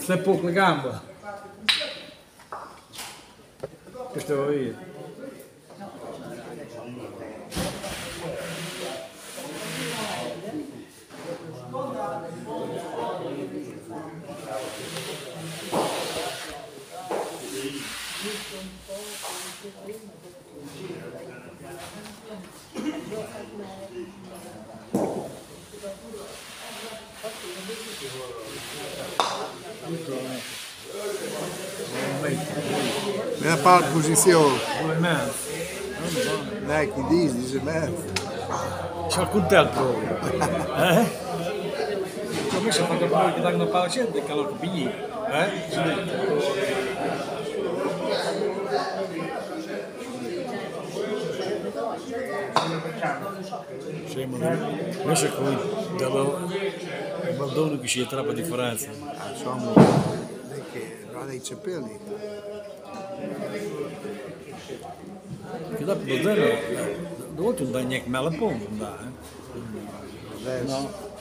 Sve pukli gamba. Što je ovo? Thank you. Minä palkkusisio. é? mä. Näinkin diisi é? mä. Se on kun täällä eh? Comincia a de quello che danno paziente e calore pigli. Eh? Sembra. Invece De dalla Trappa differenza. Ah, Insomma, perché non ha dei cepelli. Che dopo Baldone, dopo tu dai neanche male pompa, non dà, eh? Adesso.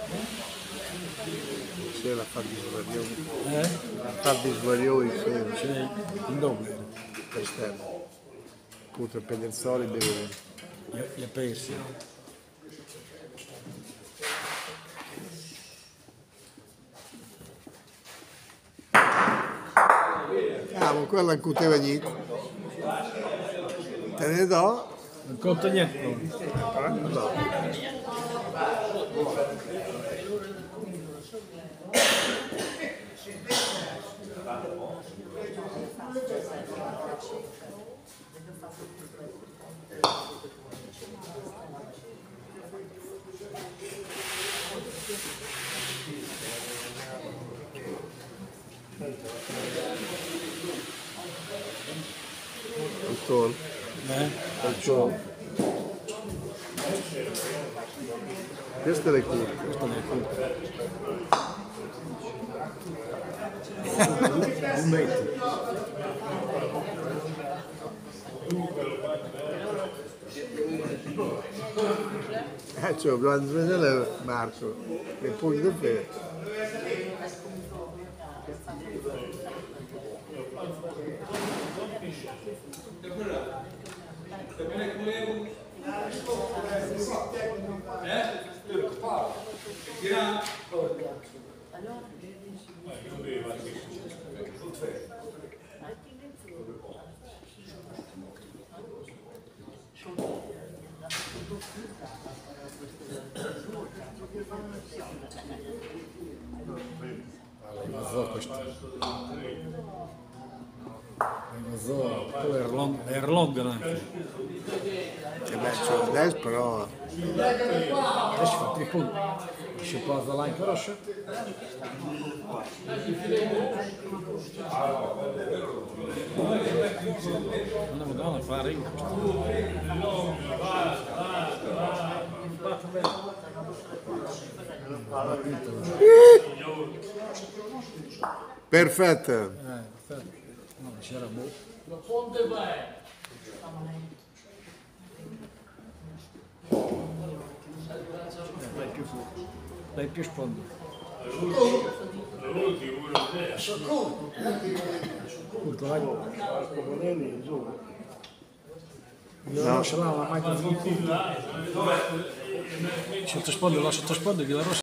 Se la fa di svarioni. Eh? La fa di svarioni, se Sì, non dopo. esterno. Appunto il Pedersoli deve... Gli ha persi. Ah, ma quella non cuteva niente. Te ne do? Non conta niente. No. Colchón. ¿Eh? Este de. Este. Un 20. Eh, cioè, quando vedere Marco, e poi da te. Lo so questo. Quello è Erlong, Erlong anche. Che cioè, adesso però Adesso fa tre punti. Si posa là in croce. Una madonna fa ring. perfetto. Eh, perfetto. No, c'era Dai più fuori. Dai più sfondo. Vai. Io non ce l'ho, ma mai così. Sottosfondo, la sottosfondo, che la rossa